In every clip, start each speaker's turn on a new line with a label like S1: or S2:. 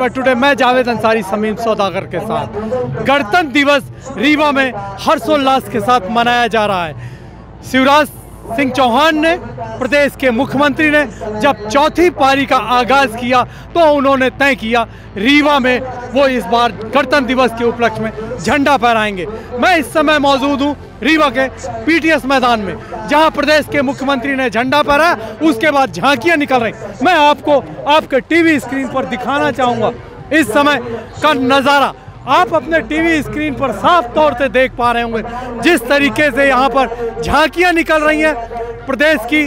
S1: Network today मैं जावेद अंसारी, समीम सौदागर के साथ। गणतंत्र दिवस रीवा में हर्षोल्लास के साथ मनाया जा रहा है। शिवराज सिंह चौहान ने प्रदेश के मुख्यमंत्री ने जब चौथी पारी का आगाज़ किया तो उन्होंने तय किया, रीवा में वो इस बार गणतंत्र दिवस के उपलक्ष्य में झंडा फहराएँगे। मैं इस समय मौजूद हूँ रीवा के पीटीएस मैदान में, जहाँ प्रदेश के मुख्यमंत्री ने झंडा फहराया, उसके बाद झांकियाँ निकल रही। मैं आपको आपके टीवी स्क्रीन पर दिखाना चाहूँगा। इस समय का नज़ारा आप अपने टीवी स्क्रीन पर साफ़ तौर से देख पा रहे होंगे। जिस तरीके से यहाँ पर झांकियाँ निकल रही हैं, प्रदेश की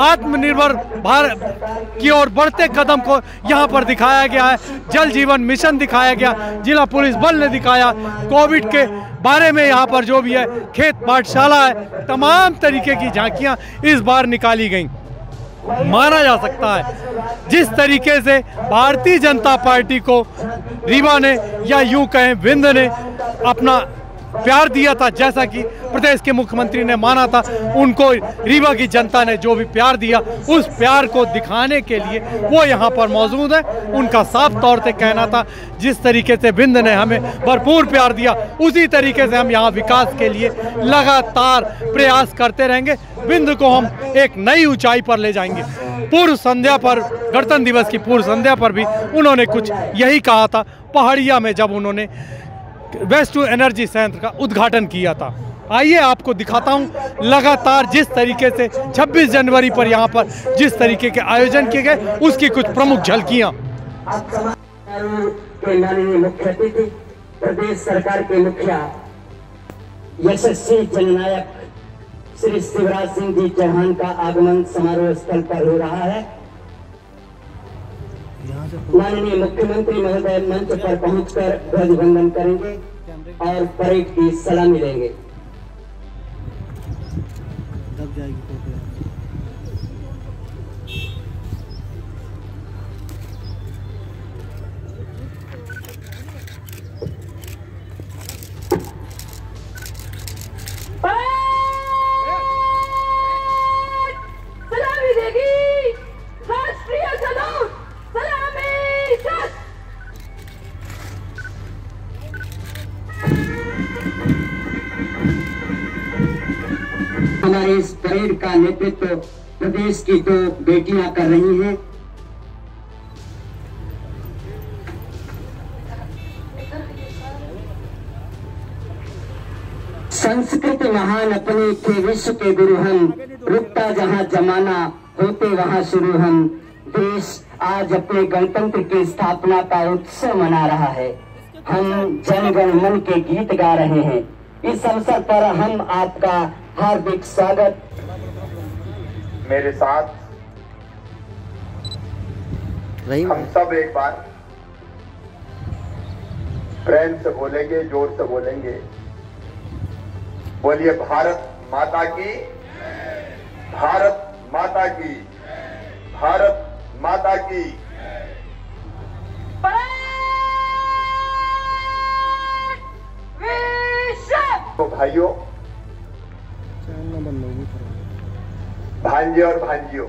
S1: आत्मनिर्भर भारत की ओर बढ़ते कदम को यहाँ पर दिखाया गया है। जल जीवन मिशन दिखाया गया। जिला पुलिस बल ने दिखाया कोविड के बारे में यहाँ पर जो भी है खेत पाठशाला है, तमाम तरीके की झांकियाँ इस बार निकाली गई। माना जा सकता है। जिस तरीके से भारतीय जनता पार्टी को रीवा ने या यूँ कहें विंद ने अपना प्यार दिया था, जैसा कि प्रदेश के मुख्यमंत्री ने माना था। उनको रीवा की जनता ने जो भी प्यार दिया, उस प्यार को दिखाने के लिए वो यहाँ पर मौजूद है। उनका साफ़ तौर से कहना था, जिस तरीके से बिंद ने हमें भरपूर प्यार दिया, उसी तरीके से हम यहाँ विकास के लिए लगातार प्रयास करते रहेंगे। बिंद को हम एक नई ऊंचाई पर ले जाएँगे। पूर्व संध्या पर, गणतंत्र दिवस की पूर्व संध्या पर भी उन्होंने कुछ यही कहा था। पहाड़िया में जब उन्होंने वेस्ट टू एनर्जी संयंत्र का उद्घाटन किया था। आइए आपको दिखाता हूँ, लगातार जिस तरीके से 26 जनवरी पर यहाँ पर जिस तरीके के आयोजन किए गए, उसकी कुछ प्रमुख झलकियाँ।
S2: प्रदेश सरकार के मुखिया, यशस्वी जननायक श्री शिवराज सिंह जी चौहान का आगमन समारोह स्थल पर हो रहा है। माननीय मुख्यमंत्री महोदय मंच पर पहुंचकर ध्वजवंदन करेंगे और परेड की सलामी लेंगे। हमारे इस परेड का नेतृत्व तो प्रदेश की दो बेटियाँ कर रही हैं। संस्कृति महान अपने थे विश्व के गुरु हम, रुकता जहाँ जमाना होते वहाँ शुरू हम। देश आज अपने गणतंत्र की स्थापना का उत्सव मना रहा है। हम जनगण मन के गीत गा रहे हैं। इस अवसर पर हम आपका हार्दिक स्वागत।
S3: मेरे साथ हम सब एक बार प्रेम से बोलेंगे ज़ोर से बोलेंगे। बोलिए भारत माता की भारत माता की भारत माता की। तो भाइयों भांजे और भांजियों,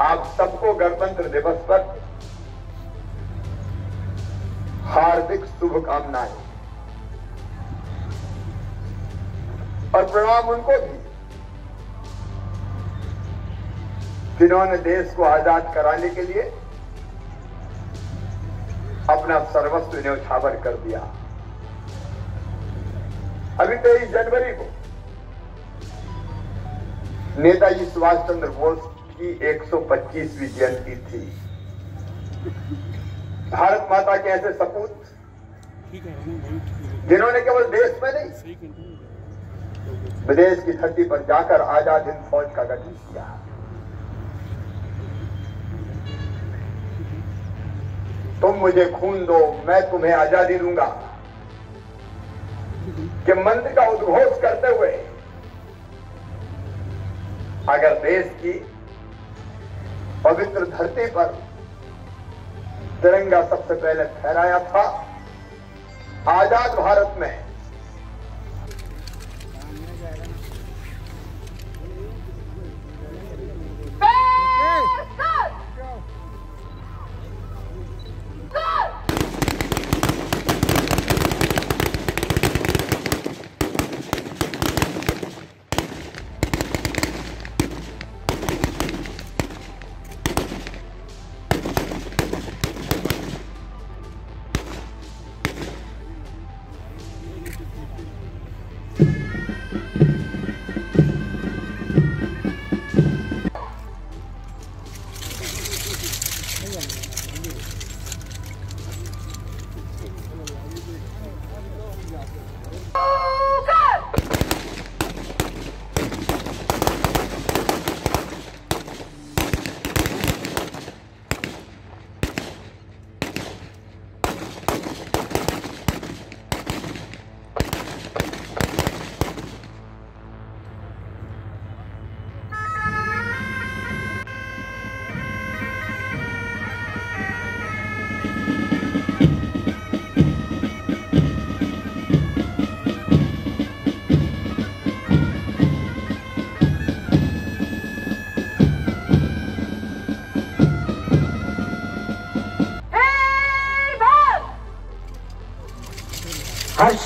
S3: आप सबको गणतंत्र दिवस पर हार्दिक शुभकामनाएँ और प्रणाम उनको भी, जिन्होंने देश को आज़ाद कराने के लिए अपना सर्वस्व न्यौछावर कर दिया। अभी तेईस जनवरी को नेताजी सुभाष चंद्र बोस की 125वीं जयंती थी। भारत माता के ऐसे सपूत जिन्होंने केवल देश में नहीं विदेश की धरती पर जाकर आज़ाद हिंद फौज का गठन किया। तुम मुझे खून दो मैं तुम्हें आज़ादी दूँगा। कि मंत्र का उद्घोष करते हुए अगर देश की पवित्र धरती पर तिरंगा सबसे पहले फहराया था आज़ाद भारत में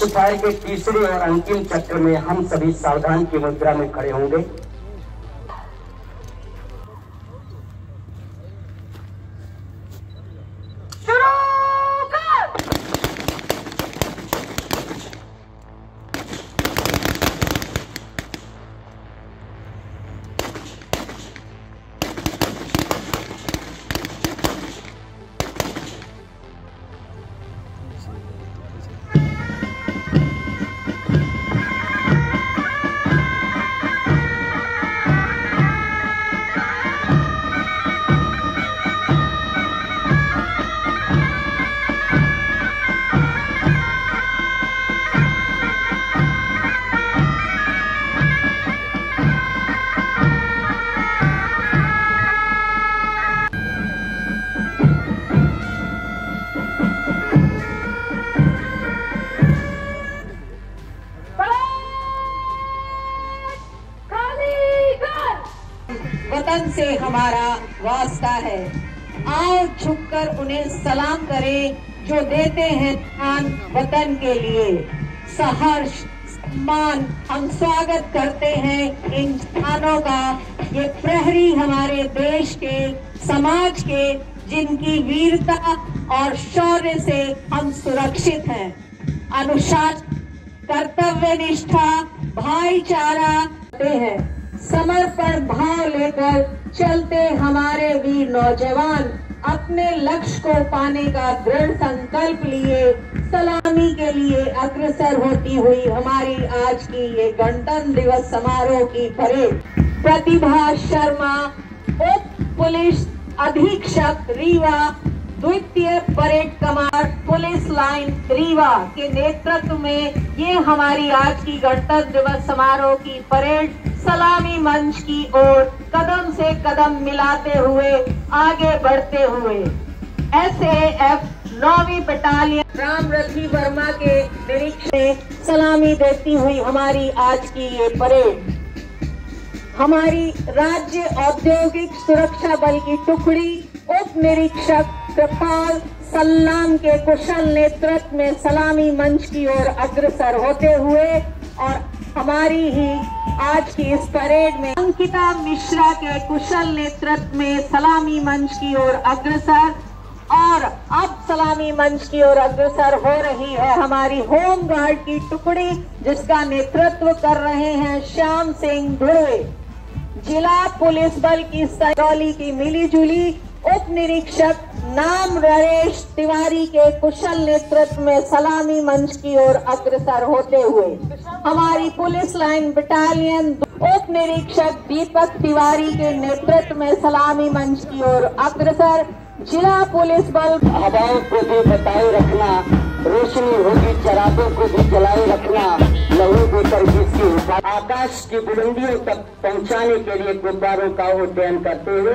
S2: उपाय के तीसरे और अंतिम चक्र में हम सभी सावधान की मुद्रा में खड़े होंगे।
S4: हमारा वास्ता है। आओ झुककर उन्हें सलाम करें, जो देते हैं जान वतन के लिए। सहर्ष, सम्मान हम स्वागत करते हैं इन जवानों का। ये प्रहरी हमारे देश के, समाज के, जिनकी वीरता और शौर्य से हम सुरक्षित हैं। अनुशासन कर्तव्य निष्ठा भाईचारा हैं। समर्पण भाव लेकर चलते हमारे वीर नौजवान, अपने लक्ष्य को पाने का दृढ़ संकल्प लिए, सलामी के लिए अग्रसर होती हुई हमारी आज की ये गणतंत्र दिवस समारोह की परेड। प्रतिभा शर्मा, उप पुलिस अधीक्षक रीवा, द्वितीय parade command police line Rewa के नेतृत्व में ये हमारी आज की गणतंत्र दिवस समारोह की परेड सलामी मंच की ओर कदम से कदम मिलाते हुए आगे बढ़ते हुए। एस ए एफ़ नौवीं बटालियन राम रथी वर्मा के निरीक्षण सलामी देती हुई हमारी आज की ये परेड। हमारी राज्य औद्योगिक सुरक्षा बल की टुकड़ी उप निरीक्षक कृपाल सल्लाम के कुशल नेतृत्व में सलामी मंच की ओर अग्रसर होते हुए और हमारी ही आज की इस परेड में अंकिता मिश्रा के कुशल नेतृत्व में सलामी मंच की ओर अग्रसर और अब सलामी मंच की ओर अग्रसर हो रही है हमारी होम गार्ड की टुकड़ी, जिसका नेतृत्व कर रहे हैं श्याम सिंह धुड़वे जिला पुलिस बल की सरौली की मिली जुली उप निरीक्षक नाम नरेश तिवारी के कुशल नेतृत्व में सलामी मंच की ओर अग्रसर होते हुए हमारी पुलिस लाइन बटालियन उप निरीक्षक दीपक तिवारी के नेतृत्व में सलामी मंच की ओर अग्रसर जिला पुलिस बल।
S2: हवाओं को भी बताए रखना, रोशनी होगी चरागों को भी जलाए रखना लहू जिसकी हिफाजत- आकाश की बुलंदियों तक पहुँचाने के लिए गुब्बारों का उड्डयन करते हुए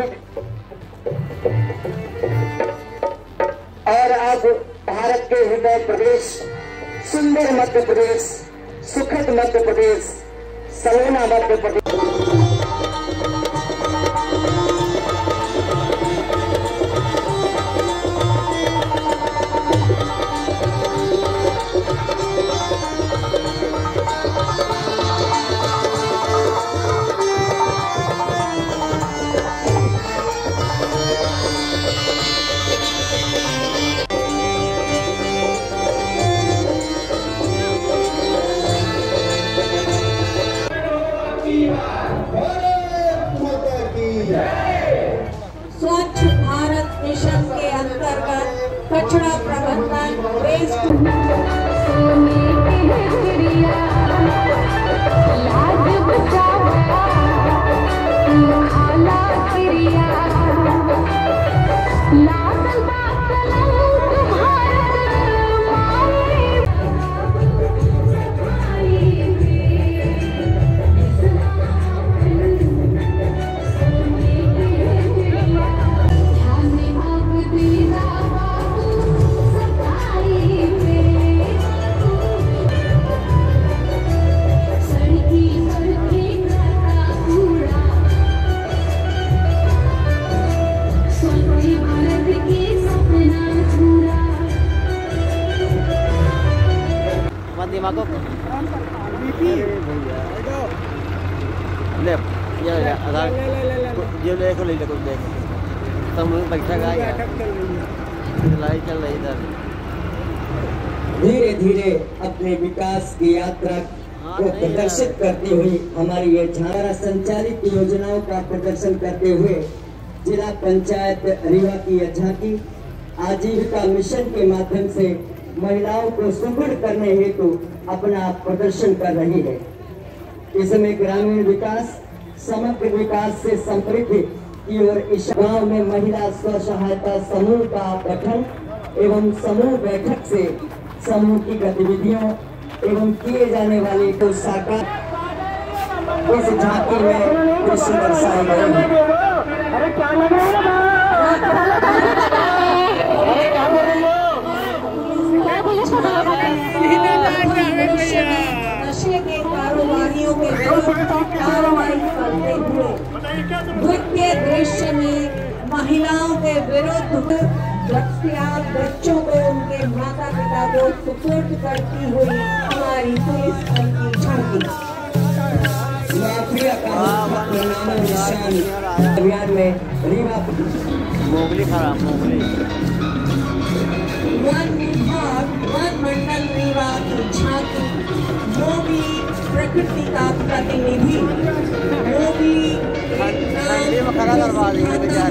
S2: और अब भारत के हृदय प्रदेश, सुंदर मध्य प्रदेश, सुखद मध्य प्रदेश, सलोना मध्य प्रदेश।
S5: ले ये आधार ये ले को ले ले कुछ देख समूह बैठक आ गया लाइट चल रही इधर
S2: धीरे धीरे अपने विकास की यात्रा को प्रदर्शित करती हुई हमारी ये झारा संचालित योजनाओं का प्रदर्शन करते हुए जिला पंचायत रीवा की यह झांकी आजीविका मिशन के माध्यम से महिलाओं को सुदृढ़ करने हेतु अपना प्रदर्शन कर रही है। इसमें ग्रामीण विकास, समग्र विकास से समृद्धि की ओर इस गाँव में महिला स्व सहायता समूह का गठन एवं समूह बैठक से समूह की गतिविधियों एवं किए जाने वाले को साकार इस झांकी में दृश्य दर्शाए गए हैं।
S4: के दृश्य में महिलाओं के विरुद्ध दस्तियाब बच्चों को उनके माता पिता को सुपुर्द करती हुई हमारी पुलिस की झांकी
S2: माफिया का नामो निशान अभियान में रीवा
S5: मोगली खड़ा मोगली
S4: वन विभाग वन मंडल रीवा की झांकी वो भी प्रकृति का प्रतिनिधि वो भी।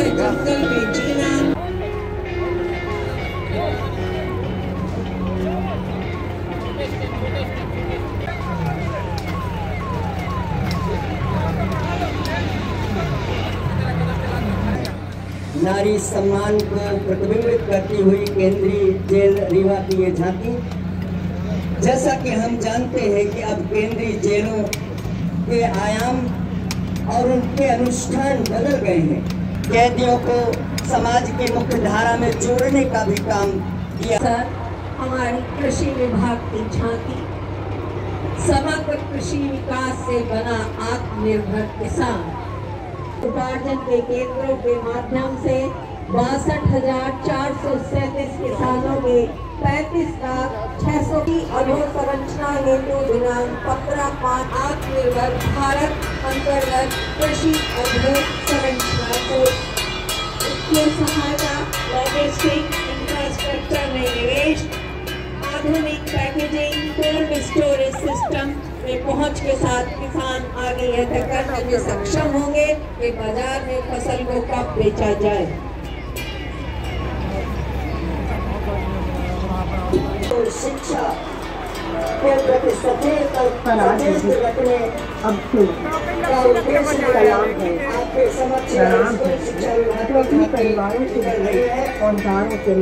S4: जंगल में जीना
S2: नारी सम्मान को प्रतिबिंबित करती हुई केंद्रीय जेल रीवा की ये झांकी जैसा कि हम जानते हैं कि अब केंद्रीय जेलों के आयाम और उनके अनुष्ठान बदल गए हैं। कैदियों को समाज की मुख्य धारा में जोड़ने का भी काम किया।
S4: सर, हमारी कृषि विभाग की झांकी समग्र कृषि विकास से बना आत्मनिर्भर किसान उपार्जन के केंद्रों के माध्यम से बासठ हज़ार चार सौ सैंतीस किसानों के पैंतीस लाख छह सौ की अधोसंरचना हेतु दिनांक पंद्रह पाँच आत्मनिर्भर भारत अंतर्गत कृषि अधोसंरचना को वित्तीय सहायता लॉजिस्टिक इंफ्रास्ट्रक्चर में निवेश, आधुनिक पैकेजिंग कोल्ड स्टोरेज सिस्टम में पहुँच के साथ किसान आगे यह करने में सक्षम होंगे कि बाज़ार में फ़सल को कब बेचा जाए।
S2: और शिक्षा के प्रति सचेत सचेत रखने का उद्देश्य है आपके समक्ष स्कूल शिक्षा परिवारों रही है
S6: और गाँव के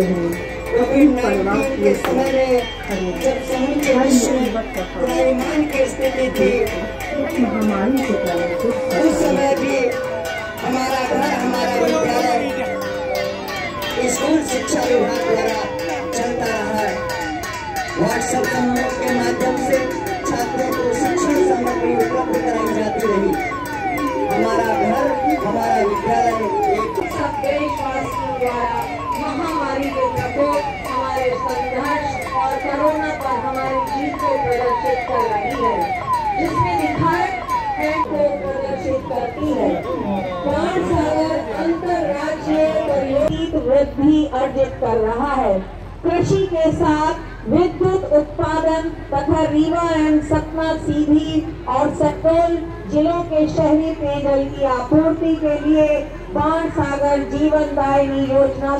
S2: नाइन्टीन के समय में जब समूचे विश्व में की स्थिति थी
S6: महामारी के कारण
S2: उस समय भी हमारा घर, हमारा विद्यालय, स्कूल, शिक्षा विभाग द्वारा के माध्यम से छात्रों को शिक्षण सामग्री उपलब्ध कराई जाती रही। हमारा घर, हमारा विद्यालय
S4: महामारी के प्रकोप हमारे संघर्ष और कोरोना पर हमारी जीत को प्रदर्शित कर रही है, जिसमें है को प्रदर्शित करती है। वृद्धि अर्जित कर रहा है। कृषि के साथ विद्युत उत्पादन तथा रीवा एंड सतना सीधी और सतोल जिलों के शहरी पेयजल की आपूर्ति के लिए बाण सागर जीवन दायिनी योजना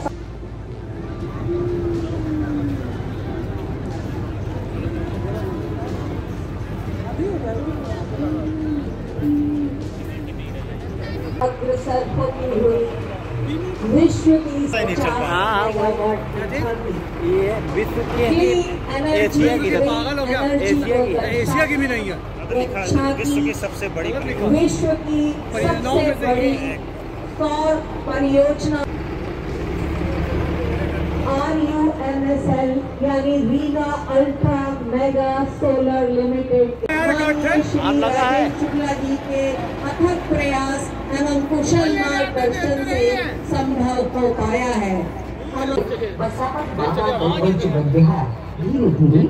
S4: अग्रसर होती हुई विश्व की
S5: हाँ, ये विश्व की एशिया की तो
S1: पागल हो गया।
S5: एशिया की
S1: एशिया की भी नहीं है।
S4: विश्व की
S5: सबसे बड़ी
S4: विश्व की सबसे बड़ी सौर परियोजना। R U N S L यानी Rewa ultra mega solar limited Shukla ji के अथक प्रयास एवं कुशल मार्गदर्शन से संभव हो पाया है।
S2: बसावट बाबा बंदे धीरे धीरे